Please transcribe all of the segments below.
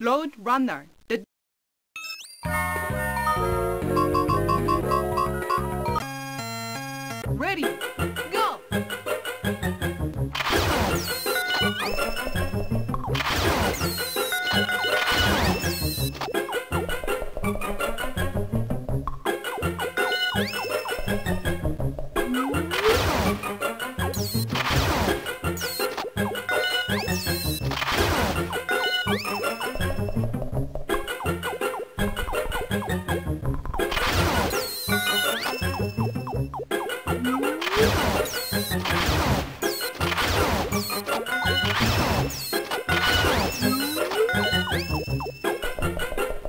Road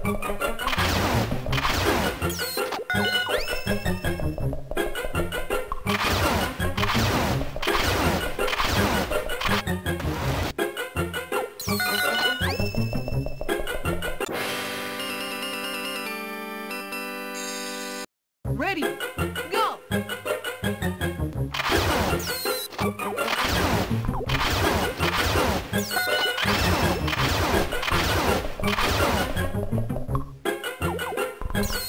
Okay. Okay.